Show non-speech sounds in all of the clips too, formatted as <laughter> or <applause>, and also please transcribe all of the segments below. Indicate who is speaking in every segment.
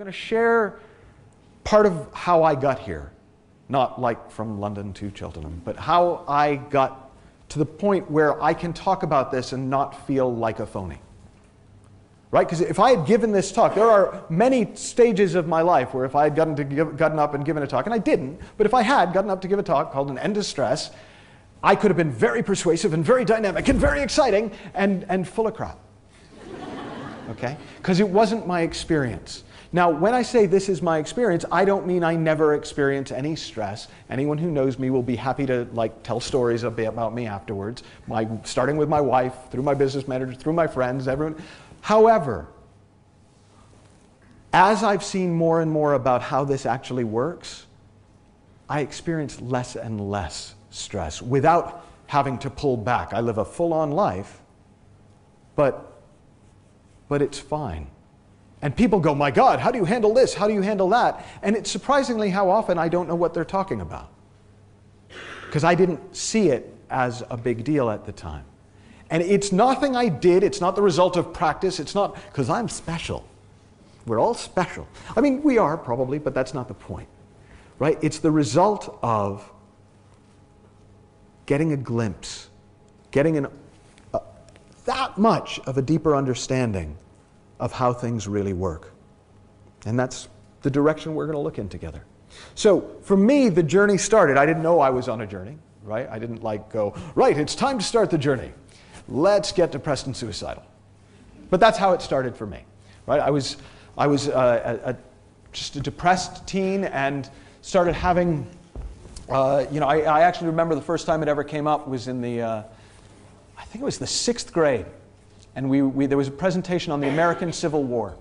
Speaker 1: going to share part of how I got here. Not like from London to Cheltenham, but how I got to the point where I can talk about this and not feel like a phony. Right? Because if I had given this talk, there are many stages of my life where if I had gotten, to give, gotten up and given a talk, and I didn't, but if I had gotten up to give a talk called An End to Stress, I could have been very persuasive and very dynamic and very exciting and, and full of crap. <laughs> okay? Because it wasn't my experience. Now, when I say this is my experience, I don't mean I never experience any stress. Anyone who knows me will be happy to like tell stories about me afterwards, my, starting with my wife, through my business manager, through my friends, everyone. However, as I've seen more and more about how this actually works, I experience less and less stress without having to pull back. I live a full on life, but, but it's fine. And people go, My God, how do you handle this? How do you handle that? And it's surprisingly how often I don't know what they're talking about. Because I didn't see it as a big deal at the time. And it's nothing I did, it's not the result of practice, it's not because I'm special. We're all special. I mean, we are probably, but that's not the point. Right? It's the result of getting a glimpse, getting an, uh, that much of a deeper understanding of how things really work. And that's the direction we're going to look in together. So for me, the journey started. I didn't know I was on a journey, right? I didn't like go, right, it's time to start the journey. Let's get depressed and suicidal. But that's how it started for me, right? I was, I was uh, a, a, just a depressed teen and started having uh, you know, I, I, actually remember the first time it ever came up was in the, uh, I think it was the sixth grade. And we, we, there was a presentation on the American Civil War.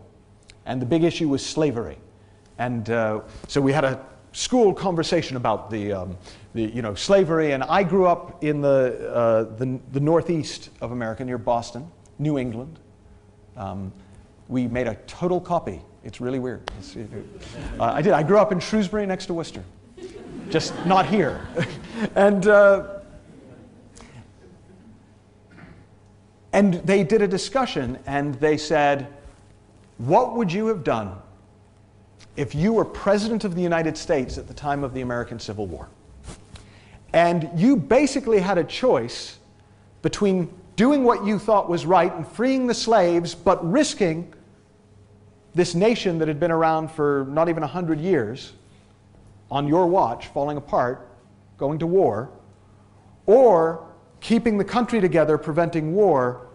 Speaker 1: And the big issue was slavery. And uh, so we had a school conversation about the, um, the, you know, slavery. And I grew up in the, uh, the, the, northeast of America, near Boston, New England. Um, we made a total copy. It's really weird. It's, uh, I did. I grew up in Shrewsbury next to Worcester just not here. <laughs> and, and they did a discussion and they said, What would you have done if you were President of the United States at the time of the American Civil War? And you basically had a choice between doing what you thought was right and freeing the slaves, but risking this nation that had been around for not even 100 years on your watch falling apart, going to war, or keeping the country together, preventing war,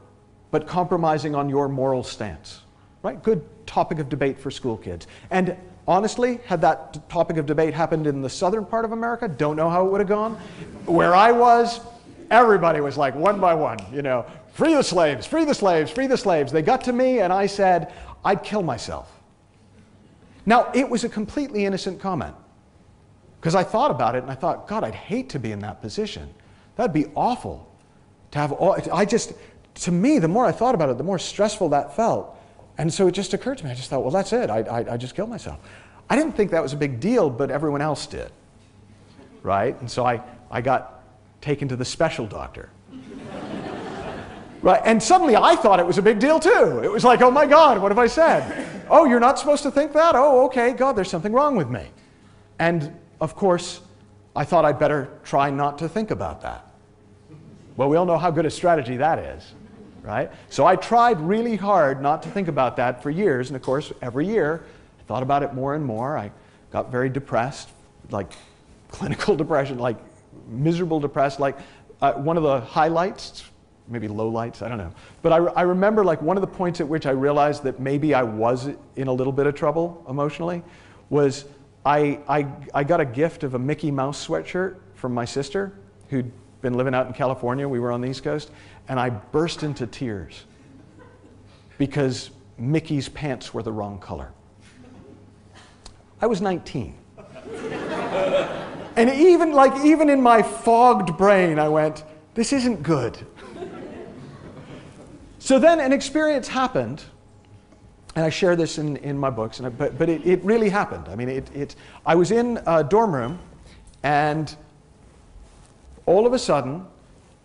Speaker 1: but compromising on your moral stance. Right? Good topic of debate for school kids. And honestly, had that topic of debate happened in the southern part of America, don't know how it would have gone. Where I was, everybody was like one by one, you know, free the slaves, free the slaves, free the slaves. They got to me and I said, I'd kill myself. Now, it was a completely innocent comment. Because I thought about it and I thought, God, I'd hate to be in that position. That'd be awful. To have all, I just, to me, the more I thought about it, the more stressful that felt. And so it just occurred to me, I just thought, well, that's it. I, I, I just killed myself. I didn't think that was a big deal, but everyone else did. Right? And so I, I got taken to the special doctor. <laughs> right? And suddenly I thought it was a big deal too. It was like, oh my God, what have I said? oh, you're not supposed to think that? Oh, okay, God, there's something wrong with me. And of course, I thought I'd better try not to think about that. Well, we all know how good a strategy that is, right? So I tried really hard not to think about that for years. And of course, every year, I thought about it more and more. I got very depressed, like clinical <laughs> depression, like miserable depressed. Like uh, one of the highlights, maybe lowlights, I don't know. But I, I remember like one of the points at which I realized that maybe I was in a little bit of trouble emotionally was I, I, I got a gift of a Mickey Mouse sweatshirt from my sister who'd been living out in California. We were on the East Coast. And I burst into tears because Mickey's pants were the wrong color. I was 19. and even like even in my fogged brain I went, this isn't good. so then an experience happened and I share this in, in my books, I, but, but it, it really happened. I mean, it, it, I was in a dorm room, and all of a sudden,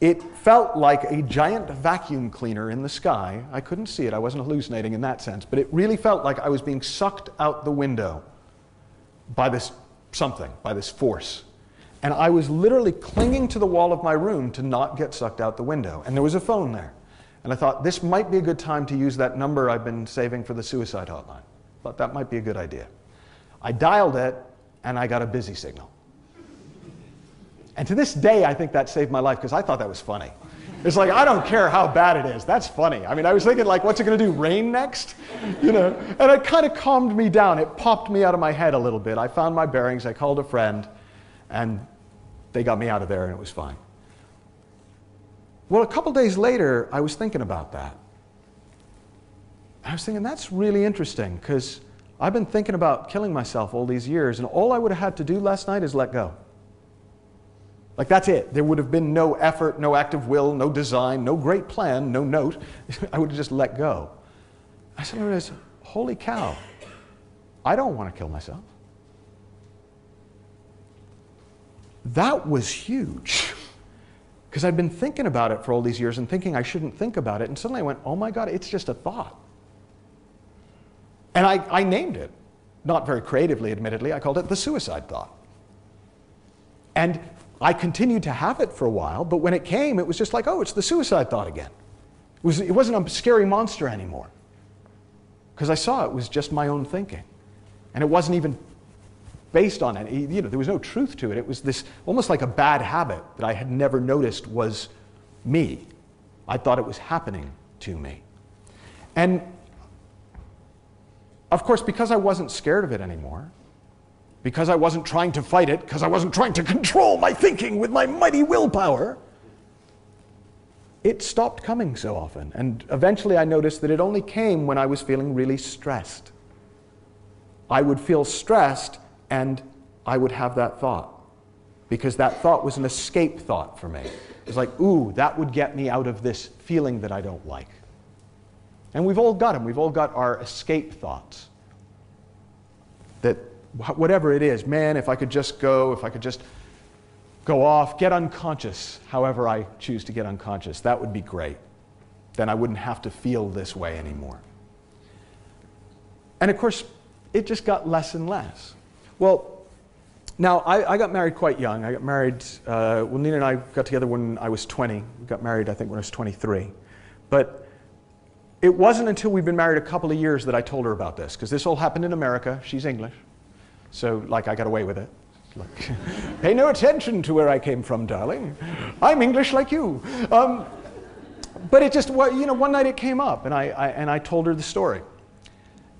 Speaker 1: it felt like a giant vacuum cleaner in the sky. I couldn't see it, I wasn't hallucinating in that sense, but it really felt like I was being sucked out the window by this something, by this force. And I was literally clinging to the wall of my room to not get sucked out the window. And there was a phone there. And I thought, this might be a good time to use that number I've been saving for the suicide hotline. Thought that might be a good idea. I dialed it, and I got a busy signal. And to this day, I think that saved my life because I thought that was funny. It's like, I don't care how bad it is. That's funny. I mean, I was thinking, like, what's it going to do? Rain next? <laughs> You know? And it kind of calmed me down. It popped me out of my head a little bit. I found my bearings. I called a friend, and they got me out of there, and it was fine. Well, a couple days later, I was thinking about that. I was thinking, that's really interesting because I've been thinking about killing myself all these years, and all I would have had to do last night is let go. Like, that's it. There would have been no effort, no active will, no design, no great plan, no note. <laughs> I would have just let go. I said, holy cow, I don't want to kill myself. That was huge. Because I'd been thinking about it for all these years and thinking I shouldn't think about it. And suddenly I went, oh my God, it's just a thought. And I, I named it. Not very creatively, admittedly. I called it the suicide thought. And I continued to have it for a while, but when it came, it was just like, oh, it's the suicide thought again. It, was, it wasn't a scary monster anymore. Because I saw it was just my own thinking. And it wasn't even based on it. You know, there was no truth to it. It was this almost like a bad habit that I had never noticed was me. I thought it was happening to me. And of course, because I wasn't scared of it anymore, because I wasn't trying to fight it, because I wasn't trying to control my thinking with my mighty willpower, it stopped coming so often. And eventually I noticed that it only came when I was feeling really stressed. I would feel stressed and I would have that thought because that thought was an escape thought for me. It was like, ooh, that would get me out of this feeling that I don't like. And we've all got them. We've all got our escape thoughts that whatever it is, man, if I could just go, if I could just go off, get unconscious, however I choose to get unconscious, that would be great. Then I wouldn't have to feel this way anymore. And of course, it just got less and less. Well, now I, I got married quite young. I got married, uh, well, Nina and I got together when I was 20. We got married, I think, when I was 23. But it wasn't until we'd been married a couple of years that I told her about this, because this all happened in America. She's English. So, like, I got away with it. Like, <laughs> pay no attention to where I came from, darling. I'm English like you. Um, but it just, you know, one night it came up, and I, I and I told her the story.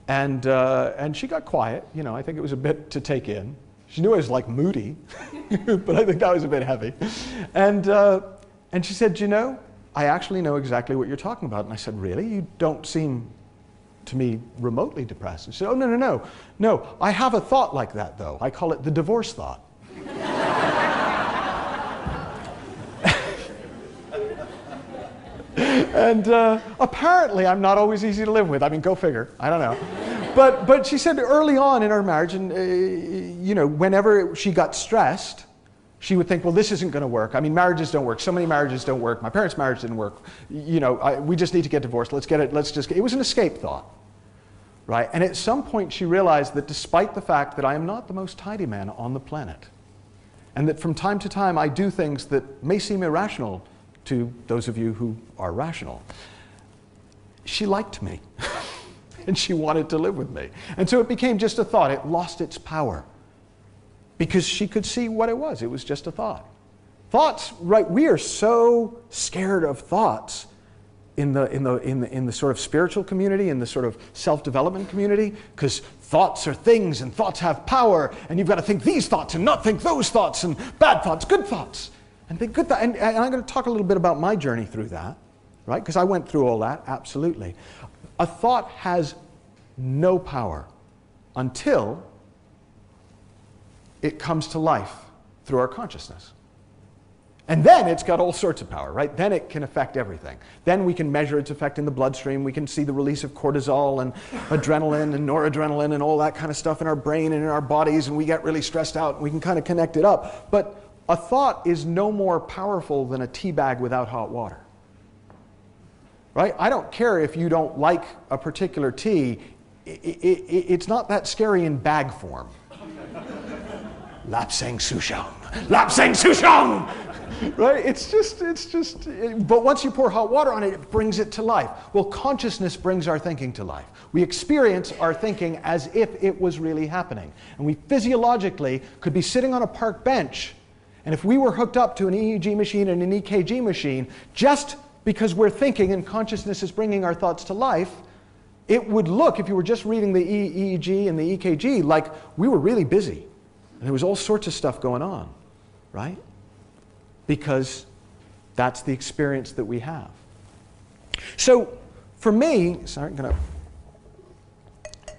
Speaker 1: And, uh, and she got quiet. You know, I think it was a bit to take in. She knew I was like moody, <laughs> but I think that was a bit heavy. And, uh, and she said, You know, I actually know exactly what you're talking about. And I said, Really? You don't seem to me remotely depressed. She said, Oh, no, no, no. No, I have a thought like that, though. I call it the divorce thought. <laughs> and uh, apparently, I'm not always easy to live with. I mean, go figure. I don't know. But, but she said early on in our marriage, and uh, you know, whenever she got stressed, she would think, well, this isn't going to work. I mean, marriages don't work. So many marriages don't work. My parents' marriage didn't work. You know, I, we just need to get divorced. Let's get it. Let's just. Get, it was an escape thought right? And at some point, she realized that despite the fact that I am not the most tidy man on the planet, and that from time to time I do things that may seem irrational to those of you who are rational, she liked me. <laughs> and she wanted to live with me. And so it became just a thought. It lost its power because she could see what it was. It was just a thought. Thoughts, right? We are so scared of thoughts in the, in the, in the, in the sort of spiritual community, in the sort of self development community, because thoughts are things and thoughts have power, and you've got to think these thoughts and not think those thoughts, and bad thoughts, good thoughts, and think good thoughts. And, and I'm going to talk a little bit about my journey through that, right? Because I went through all that, absolutely. A thought has no power until it comes to life through our consciousness. And then it's got all sorts of power, right? Then it can affect everything. Then we can measure its effect in the bloodstream. We can see the release of cortisol and adrenaline and noradrenaline and all that kind of stuff in our brain and in our bodies, and we get really stressed out and we can kind of connect it up. But a thought is no more powerful than a tea bag without hot water. Right? I don't care if you don't like a particular tea, it, it, it's not that scary in bag form. Lapsang Souchong. Lapsang Souchong! right? It's just, it's just, it, but once you pour hot water on it, it brings it to life. Well, consciousness brings our thinking to life. We experience our thinking as if it was really happening. And we physiologically could be sitting on a park bench, and if we were hooked up to an EEG machine and an EKG machine, just because we're thinking and consciousness is bringing our thoughts to life, it would look, if you were just reading the EEG and the EKG, like we were really busy. And there was all sorts of stuff going on, right? Because that's the experience that we have. So for me, sorry, I'm going to.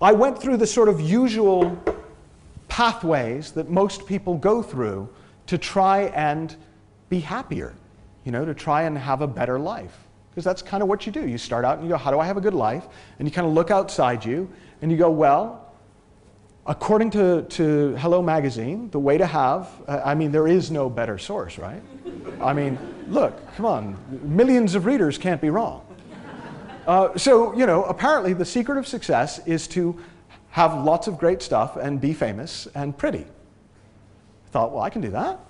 Speaker 1: I went through the sort of usual pathways that most people go through to try and be happier, you know, to try and have a better life. Because that's kind of what you do. You start out and you go, How do I have a good life? And you kind of look outside you and you go, Well, according to, to Hello Magazine, the way to have, I mean, there is no better source, right? I mean, look, come on, millions of readers can't be wrong. Uh, so, you know, apparently the secret of success is to have lots of great stuff and be famous and pretty. I thought, well, I can do that.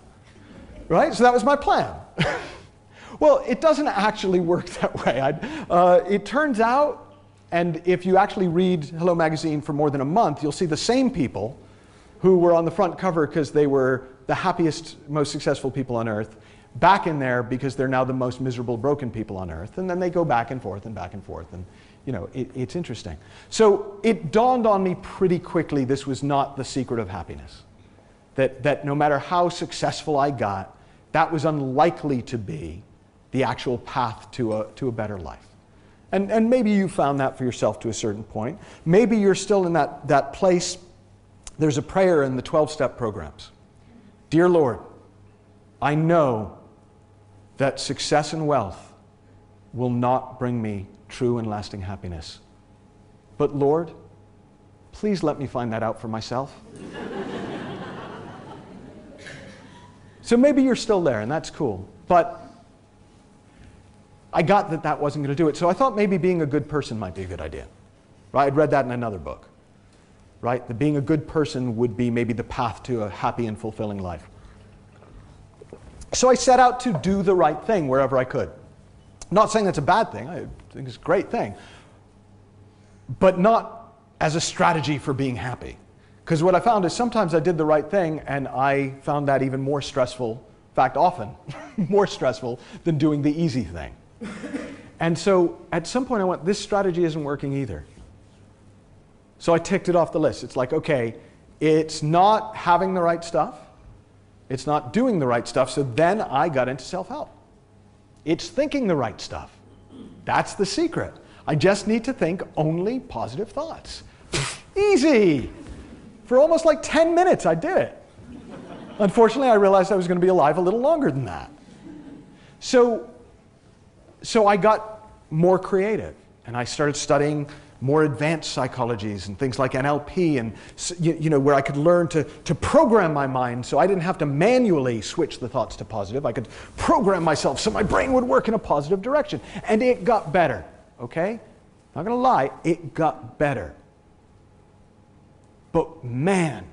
Speaker 1: Right? So that was my plan. <laughs> well, it doesn't actually work <laughs> that way. Uh, it turns out, and if you actually read Hello Magazine for more than a month, you'll see the same people who were on the front cover because they were the happiest, most successful people on earth back in there because they're now the most miserable, broken people on earth. And then they go back and forth and back and forth. And, you know, it, it's interesting. So it dawned on me pretty quickly this was not the secret of happiness. That, that no matter how successful I got, that was unlikely to be the actual path to a, to a better life. And, and maybe you found that for yourself to a certain point. Maybe you're still in that, that place. There's a prayer in the 12 step programs Dear Lord, I know that success and wealth will not bring me true and lasting happiness. But Lord, please let me find that out for myself. <laughs> so maybe you're still there, and that's cool. But I got that that wasn't going to do it. So I thought maybe being a good person might be a good idea. Right? I'd read that in another book. Right? That being a good person would be maybe the path to a happy and fulfilling life. So I set out to do the right thing wherever I could. not saying that's a bad thing, I think it's a great thing, but not as a strategy for being happy. Because what I found is sometimes I did the right thing and I found that even more stressful, in fact, often <laughs> more stressful than doing the easy thing. And so at some point I went, this strategy isn't working either. So I ticked it off the list. It's like, okay, it's not having the right stuff it's not doing the right stuff. So then I got into self help. It's thinking the right stuff. That's the secret. I just need to think only positive thoughts. Easy. For almost like 10 minutes, I did it. Unfortunately, I realized I was going to be alive a little longer than that. So, so I got more creative and I started studying more advanced psychologies and things like NLP, and you, you, know, where I could learn to, to program my mind so I didn't have to manually switch the thoughts to positive. I could program myself so my brain would work in a positive direction. And it got better, okay? Not gonna lie, it got better. But man,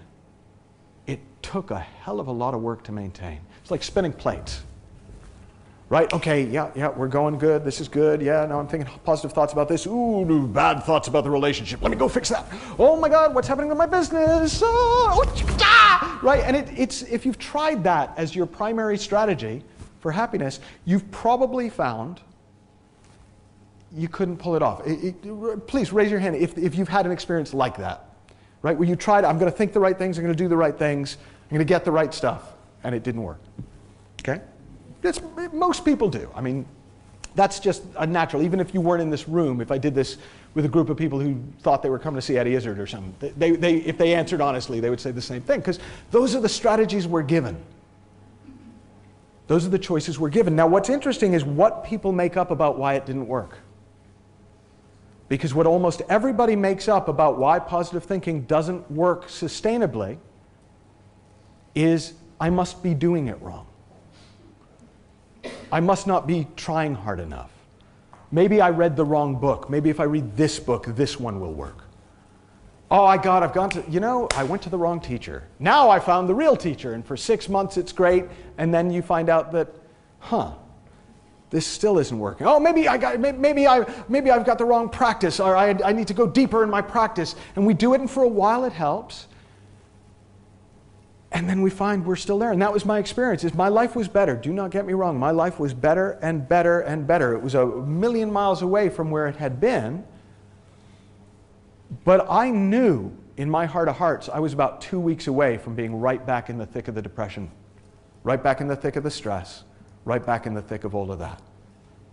Speaker 1: it took a hell of a lot of work to maintain. It's like spinning plates right? Okay, yeah, yeah, we're going good. This is good. Yeah, now I'm thinking positive thoughts about this. Ooh, bad thoughts about the relationship. Let me go fix that. Oh my God, what's happening to my business? Oh! Right? And it, it's if you've tried that as your primary strategy for happiness, you've probably found you couldn't pull it off. It, it, please raise your hand if, if you've had an experience like that, right? Where you tried, I'm going to think the right things, I'm going to do the right things, I'm going to get the right stuff, and it didn't work. Okay? It's, most people do. I mean, that's just a natural. Even if you weren't in this room, if I did this with a group of people who thought they were coming to see Eddie Izzard or something, they, they, if they answered honestly, they would say the same thing. Because those are the strategies we're given. Those are the choices we're given. Now, what's interesting is what people make up about why it didn't work. Because what almost everybody makes up about why positive thinking doesn't work sustainably is I must be doing it wrong. I must not be trying hard enough. Maybe I read the wrong book. Maybe if I read this book, this one will work. Oh, I got, I've gone to, you know, I went to the wrong teacher. Now I found the real teacher, and for six months it's great, and then you find out that, huh, this still isn't working. Oh, maybe I got, maybe I, maybe I've got the wrong practice, or I, I need to go deeper in my practice. And we do it, and for a while it helps. And then we find we're still there. And that was my experience. Is my life was better. Do not get me wrong. My life was better and better and better. It was a million miles away from where it had been. But I knew in my heart of hearts, I was about two weeks away from being right back in the thick of the depression, right back in the thick of the stress, right back in the thick of all of that.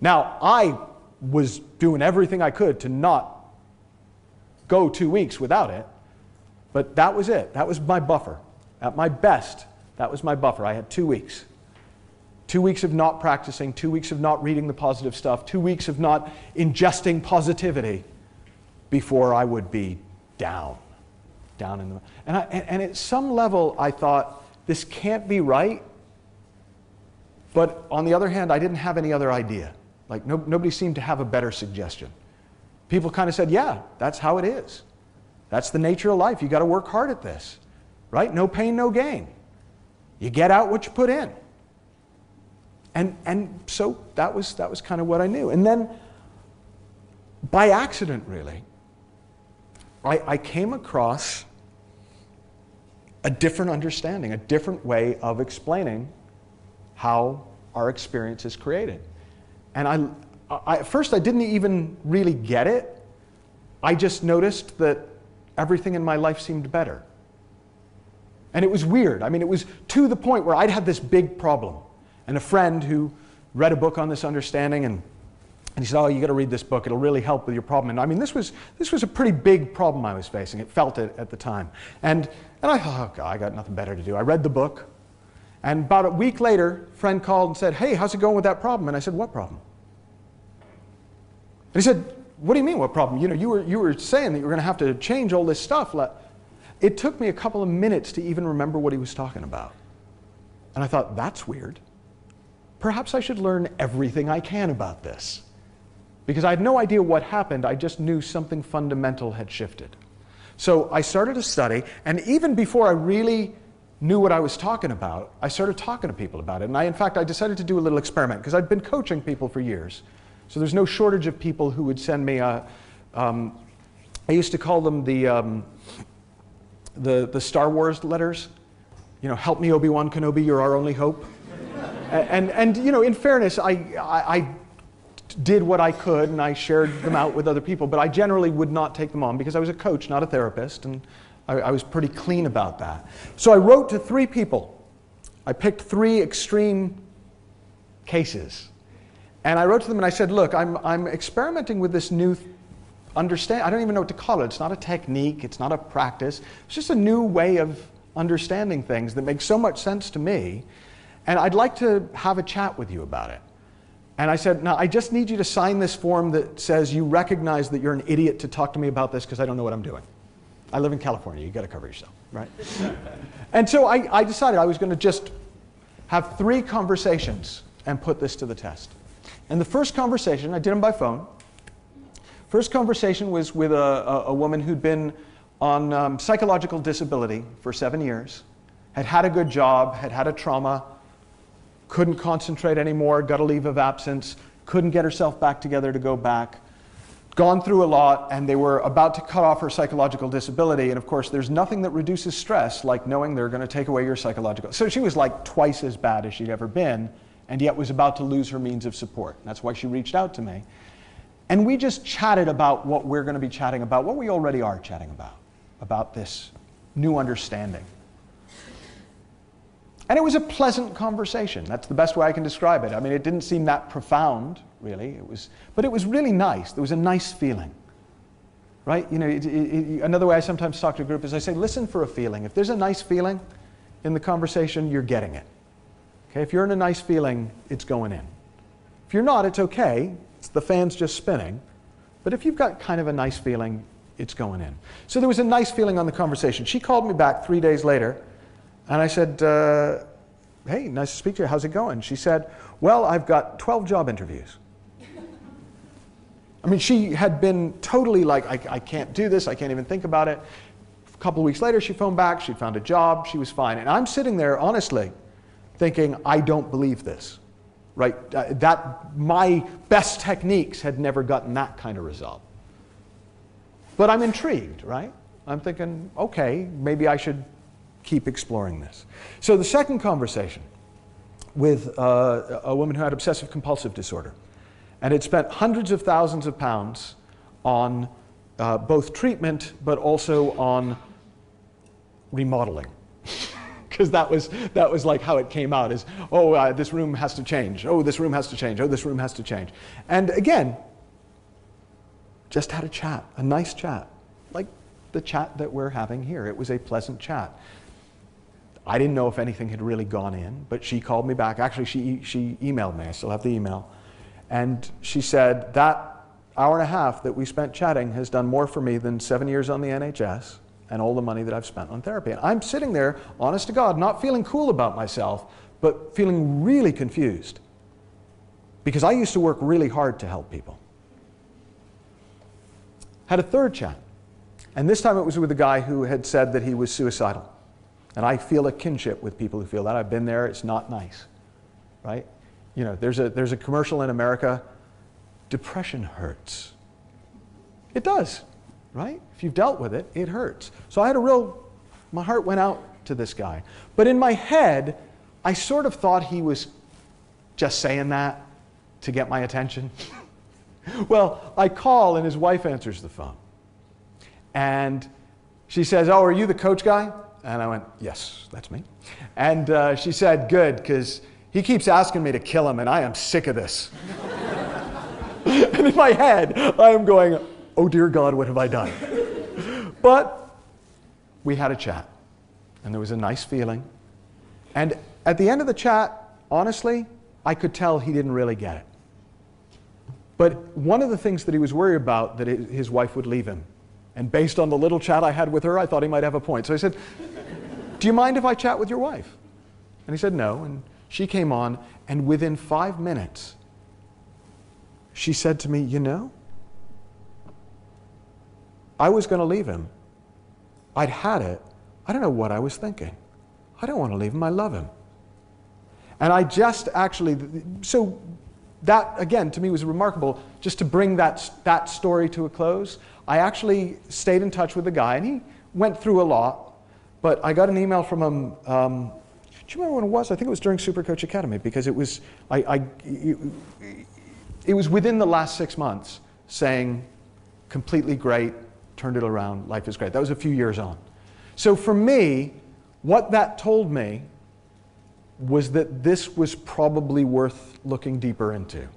Speaker 1: Now, I was doing everything I could to not go two weeks without it, but that was it. That was my buffer. At my best, that was my buffer. I had two weeks. Two weeks of not practicing, two weeks of not reading the positive stuff, two weeks of not ingesting positivity before I would be down. Down in the. And, I, and, at some level, I thought, this can't be right. But on the other hand, I didn't have any other idea. Like, no, nobody seemed to have a better suggestion. People kind of said, yeah, that's how it is. That's the nature of life. You got to work hard at this right? No pain, no gain. You get out what you put in. And, and so that was, that was kind of what I knew. And then, by accident, really, I, I came across a different understanding, a different way of explaining how our experience is created. And I, I, at first, I didn't even really get it. I just noticed that everything in my life seemed better. And it was weird. I mean, it was to the point where I'd had this big problem. And a friend who read a book on this understanding and, and he said, Oh, you got to read this book. It'll really help with your problem. And I mean, this was, this was a pretty big problem I was facing. It felt it at the time. And, and I thought, Oh, God, I got nothing better to do. I read the book. And about a week later, a friend called and said, Hey, how's it going with that problem? And I said, What problem? And he said, What do you mean, what problem? You know, you were, you were saying that you were going to have to change all this stuff. It took me a couple of minutes to even remember what he was talking about. And I thought, that's weird. Perhaps I should learn everything I can about this. Because I had no idea what happened, I just knew something fundamental had shifted. So I started to study, and even before I really knew what I was talking about, I started talking to people about it. And I, in fact, I decided to do a little experiment because I'd been coaching people for years. So there's no shortage of people who would send me a. Um, I used to call them the, um, the, the Star Wars letters. You know, help me, Obi Wan Kenobi, you're our only hope. and, and, you know, in fairness, I, I, I did what I could and I shared them out with other people, but I generally would not take them on because I was a coach, not a therapist, and I, I, was pretty clean about that. So I wrote to three people. I picked three extreme cases. And I wrote to them and I said, Look, I'm, I'm experimenting with this new understand. I don't even know what to call it. It's not a technique, it's not a practice. It's just a new way of understanding things that makes so much sense to me. And I'd like to have a chat with you about it. And I said, Now, I just need you to sign this form that says you recognize that you're an idiot to talk to me about this because I don't know what I'm doing. I live in California. You got to cover yourself, right? <laughs> and so I, I decided I was going to just have three conversations and put this to the test. And the first conversation, I did them by phone. First conversation was with a, a, a woman who'd been on um, psychological disability for seven years, had had a good job, had had a trauma, couldn't concentrate anymore, got a leave of absence, couldn't get herself back together to go back, gone through a lot, and they were about to cut off her psychological disability. And of course, there's nothing that reduces stress like knowing they're going to take away your psychological. So she was like twice as bad as she'd ever been, and yet was about to lose her means of support. That's why she reached out to me. And we just chatted about what we're going to be chatting about, what we already are chatting about, about this new understanding. And it was a pleasant conversation. That's the best way I can describe it. I mean, it didn't seem that profound, really. It was, but it was really nice. There was a nice feeling. Right? You know, it, it, another way I sometimes talk to a group is I say, listen for a feeling. If there's a nice feeling in the conversation, you're getting it. Okay? If you're in a nice feeling, it's going in. If you're not, it's okay the fan's just spinning. But if you've got kind of a nice feeling, it's going in. So there was a nice feeling on the conversation. She called me back three days later, and I said, uh, Hey, nice to speak to you. How's it going? She said, Well, I've got 12 job interviews. I mean, she had been totally like, I, I can't do this, I can't even think about it. A couple of weeks later, she phoned back, she found a job, she was fine. And I'm sitting there, honestly, thinking, I don't believe this. Right? Uh, that my best techniques had never gotten that kind of result. But I'm intrigued, right? I'm thinking, okay, maybe I should keep exploring this. So the second conversation with uh, a woman who had obsessive compulsive disorder and had spent hundreds of thousands of pounds on uh, both treatment but also on remodeling. Because that was, that was like how it came out is, oh, uh, this room has to change. Oh, this room has to change. Oh, this room has to change. And again, just had a chat, a nice chat, like the chat that we're having here. It was a pleasant chat. I didn't know if anything had really gone in, but she called me back. Actually, she, she emailed me. I still have the email. And she said, That hour and a half that we spent chatting has done more for me than seven years on the NHS and all the money that I've spent on therapy. And I'm sitting there, honest to God, not feeling cool about myself, but feeling really confused. Because I used to work really hard to help people. Had a third chat. And this time it was with a guy who had said that he was suicidal. And I feel a kinship with people who feel that. I've been there, it's not nice. Right? You know, there's a, there's a commercial in America depression hurts. It does, right? If you've dealt with it, it hurts. So I had a real, my heart went out to this guy. But in my head, I sort of thought he was just saying that to get my attention. <laughs> well, I call and his wife answers the phone. And she says, Oh, are you the coach guy? And I went, Yes, that's me. And uh, she said, Good, because he keeps asking me to kill him, and I am sick of this. <laughs> and in my head, I am going, Oh dear God, what have I done? but we had a chat, and there was a nice feeling. And at the end of the chat, honestly, I could tell he didn't really get it. But one of the things that he was worried about that his wife would leave him. And based on the little chat I had with her, I thought he might have a point. So I said, Do you mind if I chat with your wife? And he said, No. And she came on, and within five minutes, she said to me, You know, I was going to leave him. I'd had it. I don't know what I was thinking. I don't want to leave him. I love him. And I just actually, so that again to me was remarkable just to bring that, that story to a close. I actually stayed in touch with the guy, and he went through a lot, but I got an email from him. Um, do you remember when it was? I think it was during Supercoach Academy because it was, I, I, it, it was within the last six months saying, completely great, turned it around, life is great. That was a few years on. So for me, what that told me was that this was probably worth looking deeper into.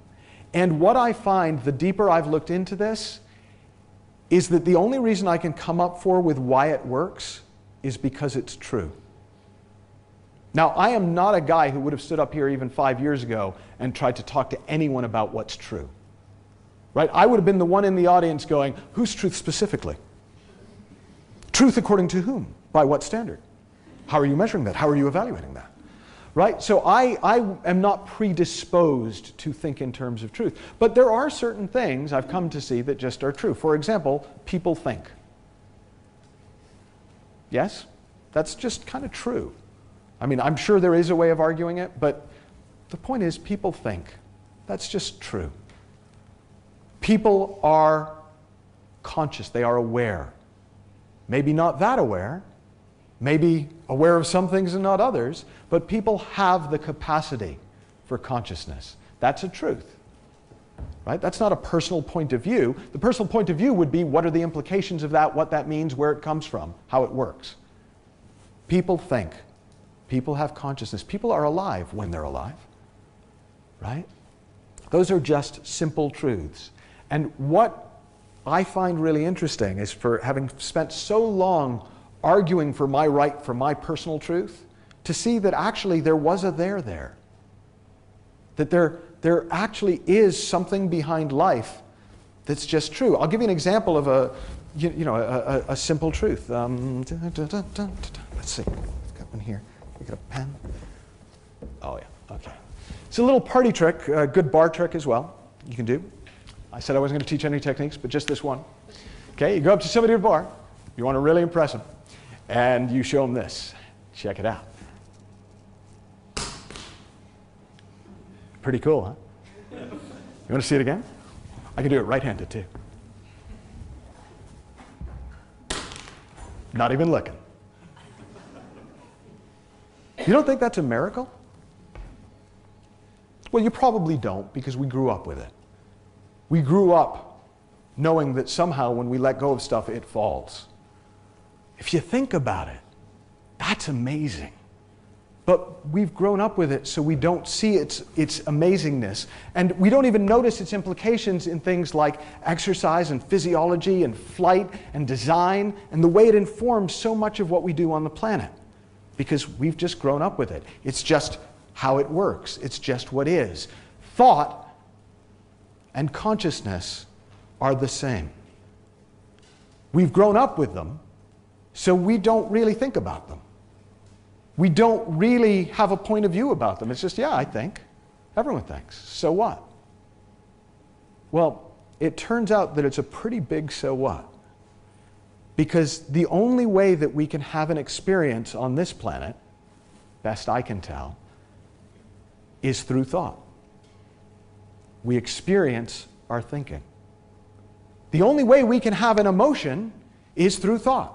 Speaker 1: And what I find, the deeper I've looked into this, is that the only reason I can come up for with why it works is because it's true. Now, I am not a guy who would have stood up here even five years ago and tried to talk to anyone about what's true. Right? I would have been the one in the audience going, Whose truth specifically? Truth according to whom? By what standard? How are you measuring that? How are you evaluating that? Right? So I, I am not predisposed to think in terms of truth. But there are certain things I've come to see that just are true. For example, people think. Yes? That's just kind of true. I mean, I'm sure there is a way of arguing it, but the point is, people think. That's just true. People are conscious, they are aware. Maybe not that aware, maybe aware of some things and not others, but people have the capacity for consciousness. That's a truth. Right? That's not a personal point of view. The personal point of view would be what are the implications of that, what that means, where it comes from, how it works. People think. People have consciousness. People are alive when they're alive. Right? Those are just simple truths. And what I find really interesting is for having spent so long arguing for my right, for my personal truth, to see that actually there was a there there. That there, there actually is something behind life that's just true. I'll give you an example of a, you, you know, a, a, a, simple truth. Um, let's see, I've got one here. We got a pen. Oh, yeah, okay. It's a little party trick, a good bar trick as well, you can do. I said I wasn't going to teach any techniques, but just this one. Okay, you go up to somebody at a bar, you want to really impress them, and you show them this. Check it out. Pretty cool, huh? You want to see it again? I can do it right handed too. Not even looking. You don't think that's a miracle? Well, you probably don't because we grew up with it. We grew up knowing that somehow when we let go of stuff, it falls. If you think about it, that's amazing. But we've grown up with it, so we don't see its, its amazingness. And we don't even notice its implications in things like exercise and physiology and flight and design and the way it informs so much of what we do on the planet. Because we've just grown up with it. It's just how it works, it's just what is. Thought and consciousness are the same. We've grown up with them, so we don't really think about them. We don't really have a point of view about them. It's just, yeah, I think. Everyone thinks. So what? Well, it turns out that it's a pretty big so what. Because the only way that we can have an experience on this planet, best I can tell, is through thought. We experience our thinking. The only way we can have an emotion is through thought.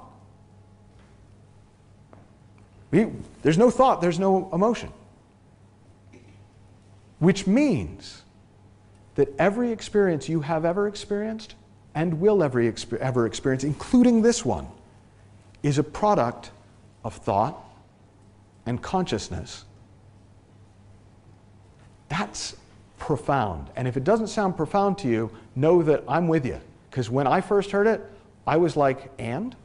Speaker 1: We, there's no thought, there's no emotion. Which means that every experience you have ever experienced and will ever, ever experience, including this one, is a product of thought and consciousness. That's profound. And if it doesn't sound profound to you, know that I'm with you. Because when I first heard it, I was like, and?